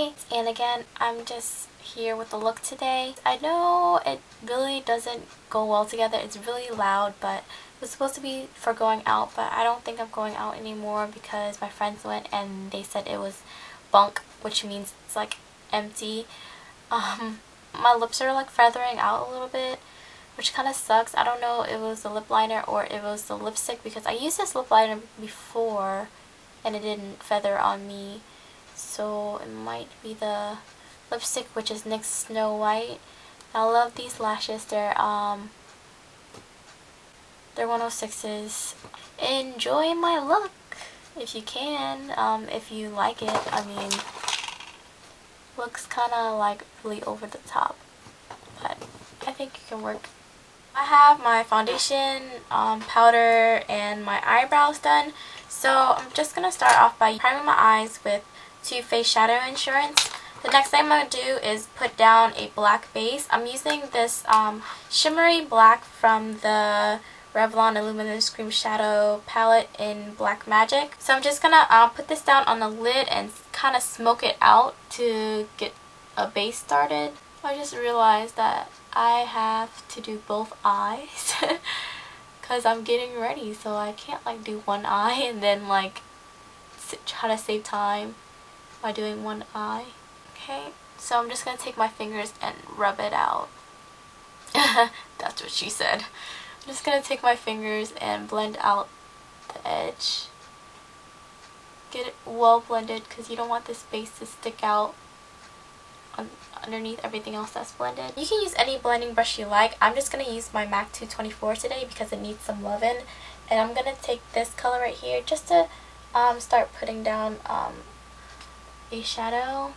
And again, I'm just here with the look today. I know it really doesn't go well together. It's really loud, but it was supposed to be for going out, but I don't think I'm going out anymore because my friends went and they said it was bunk, which means it's like empty. Um, my lips are like feathering out a little bit, which kind of sucks. I don't know if it was the lip liner or if it was the lipstick because I used this lip liner before and it didn't feather on me so it might be the lipstick which is NYX Snow White. I love these lashes. They're um they're 106s. Enjoy my look if you can. Um if you like it. I mean looks kind of like really over the top. But I think it can work. I have my foundation, um, powder, and my eyebrows done. So I'm just going to start off by priming my eyes with Too Faced Shadow Insurance. The next thing I'm going to do is put down a black base. I'm using this um, shimmery black from the Revlon Illuminance Cream Shadow palette in Black Magic. So I'm just going to um, put this down on the lid and kind of smoke it out to get a base started. I just realized that I have to do both eyes because I'm getting ready so I can't like do one eye and then like try to save time by doing one eye. Okay, so I'm just going to take my fingers and rub it out. That's what she said. I'm just going to take my fingers and blend out the edge. Get it well blended because you don't want this base to stick out underneath everything else that's blended. You can use any blending brush you like. I'm just going to use my MAC 224 today because it needs some loving. And I'm going to take this color right here just to um, start putting down um, a shadow.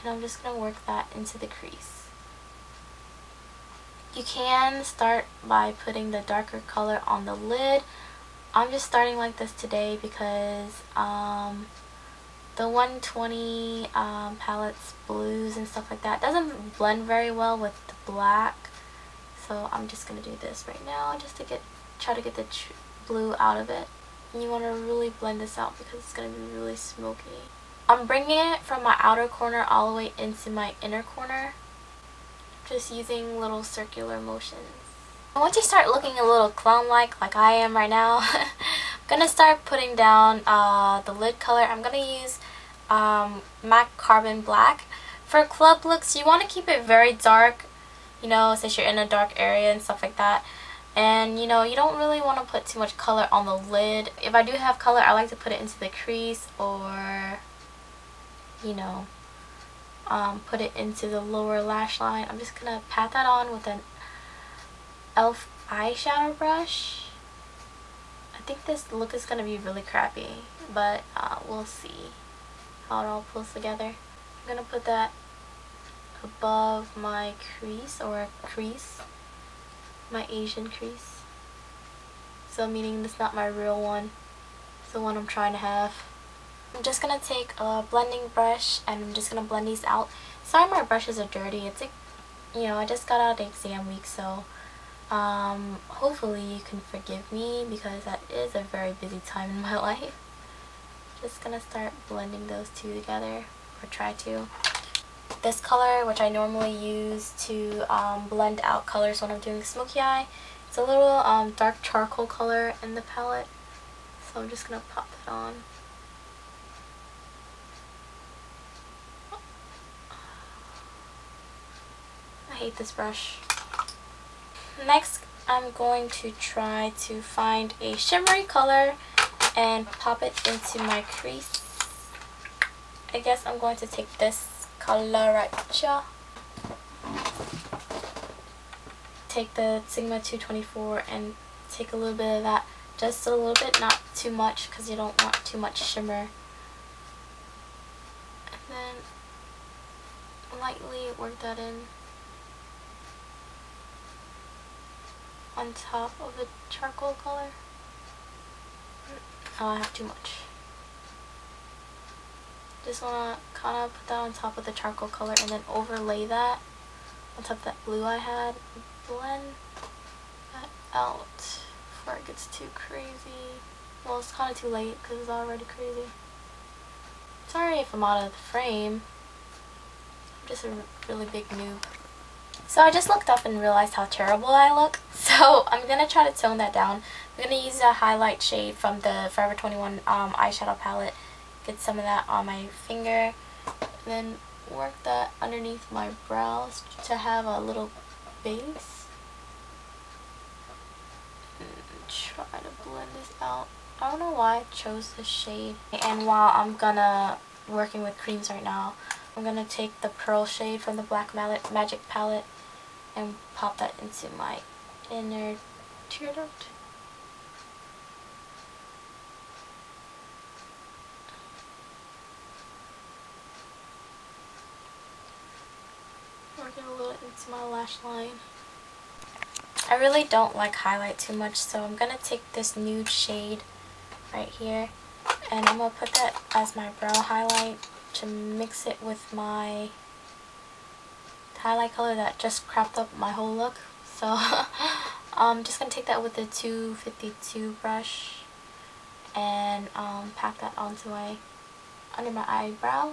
And I'm just going to work that into the crease. You can start by putting the darker color on the lid. I'm just starting like this today because um, the 120 um, palettes blues and stuff like that doesn't blend very well with the black so I'm just gonna do this right now just to get try to get the blue out of it and you want to really blend this out because it's gonna be really smoky I'm bringing it from my outer corner all the way into my inner corner just using little circular motions once you start looking a little clown-like like I am right now I'm gonna start putting down uh, the lid color. I'm gonna use um, MAC Carbon Black. For club looks, you want to keep it very dark, you know, since you're in a dark area and stuff like that. And, you know, you don't really want to put too much color on the lid. If I do have color, I like to put it into the crease or, you know, um, put it into the lower lash line. I'm just going to pat that on with an e.l.f. eyeshadow brush I think this look is going to be really crappy, but uh, we'll see how it all pulls together. I'm going to put that above my crease or crease, my Asian crease. So meaning this is not my real one, it's the one I'm trying to have. I'm just going to take a blending brush and I'm just going to blend these out. Sorry my brushes are dirty, it's like, you know, I just got out of exam week so um, hopefully you can forgive me because that is a very busy time in my life. Just gonna start blending those two together, or try to. This color, which I normally use to um, blend out colors when I'm doing smoky eye, it's a little um, dark charcoal color in the palette. So I'm just gonna pop that on. I hate this brush. Next, I'm going to try to find a shimmery color and pop it into my crease. I guess I'm going to take this color right here. Take the Sigma 224 and take a little bit of that. Just a little bit, not too much because you don't want too much shimmer. And then lightly work that in. on top of the charcoal color. Oh, I have too much. Just want to kind of put that on top of the charcoal color and then overlay that on top of that blue I had. Blend that out before it gets too crazy. Well, it's kind of too late because it's already crazy. Sorry if I'm out of the frame. I'm just a really big noob. So I just looked up and realized how terrible I look. So I'm going to try to tone that down. I'm going to use a highlight shade from the Forever 21 um, eyeshadow palette. Get some of that on my finger. Then work that underneath my brows to have a little base. And try to blend this out. I don't know why I chose this shade. And while I'm gonna working with creams right now, I'm gonna take the pearl shade from the Black Mallet Magic palette and pop that into my inner tear duct. Working a my lash line. I really don't like highlight too much, so I'm going to take this nude shade right here and I'm going to put that as my brow highlight to mix it with my highlight color that just crapped up my whole look. So I'm just going to take that with the 252 brush and um, pack that onto my, under my eyebrow.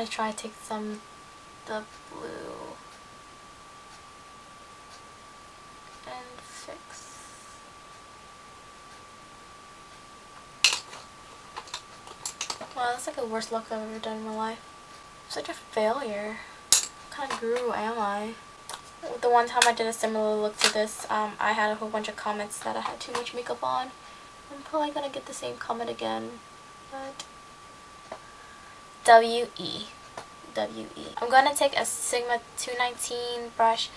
I try to take some the blue and fix. Wow, that's like the worst look I've ever done in my life. Such a failure. What kind of guru am I? The one time I did a similar look to this, um, I had a whole bunch of comments that I had too much makeup on. I'm probably gonna get the same comment again, but W-E. W-E. I'm gonna take a Sigma 219 brush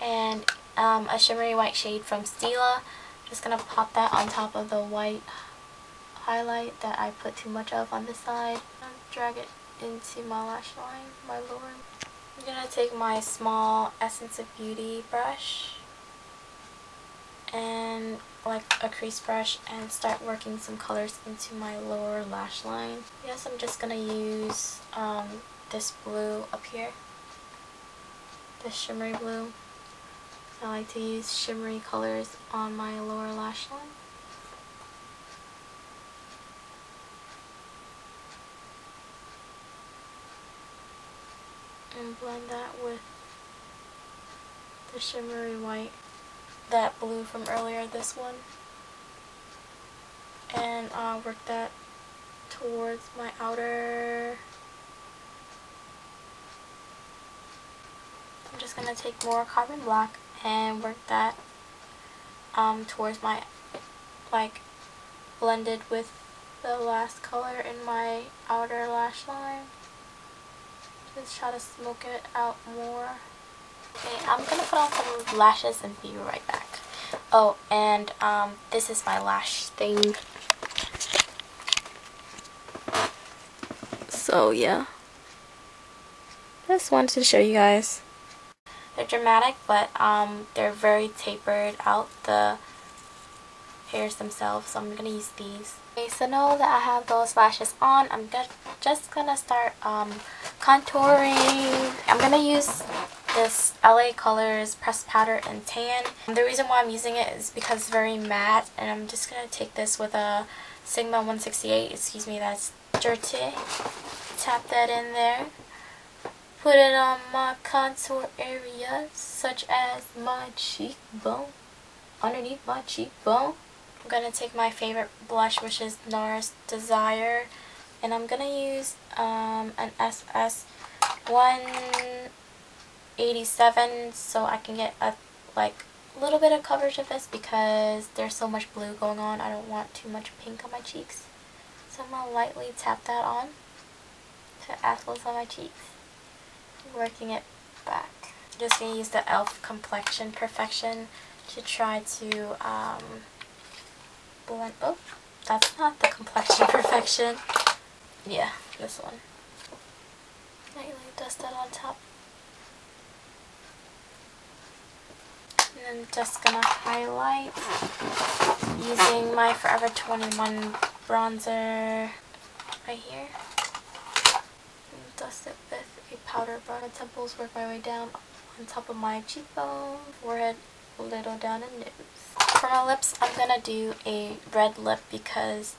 and um, a shimmery white shade from Stila. Just gonna pop that on top of the white highlight that I put too much of on the side. Drag it into my lash line, my lower. I'm going to take my small Essence of Beauty brush like a crease brush and start working some colors into my lower lash line. Yes, I'm just going to use um, this blue up here. This shimmery blue. I like to use shimmery colors on my lower lash line. and blend that with the shimmery white, that blue from earlier, this one. And uh, work that towards my outer. I'm just going to take more carbon black and work that um, towards my, like, blended with the last color in my outer lash line. Just try to smoke it out more. Okay, I'm gonna put on some lashes and be right back. Oh, and um, this is my lash thing. So yeah. Just wanted to show you guys. They're dramatic, but um, they're very tapered out the hairs themselves. So I'm gonna use these. Okay, so now that I have those lashes on, I'm just gonna start um, contouring. I'm going to use this LA Colors Pressed Powder and Tan. And the reason why I'm using it is because it's very matte and I'm just going to take this with a Sigma 168, excuse me, that's dirty. Tap that in there. Put it on my contour areas such as my cheekbone, underneath my cheekbone. I'm going to take my favorite blush which is NARS Desire and I'm gonna use um, an SS 187 so I can get a like little bit of coverage of this because there's so much blue going on I don't want too much pink on my cheeks so I'm gonna lightly tap that on to apples on my cheeks working it back I'm just gonna use the e.l.f. complexion perfection to try to um, blend oh that's not the complexion perfection yeah, this one. Lightly dust that on top. And then just gonna highlight using my Forever 21 bronzer right here. And dust it with a powder brush. My temples work my way down on top of my cheekbone, forehead, a little down the nose. For my lips, I'm gonna do a red lip because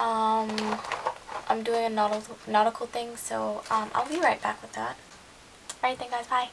um, I'm doing a nautical, nautical thing, so um, I'll be right back with that. Alright then guys, bye.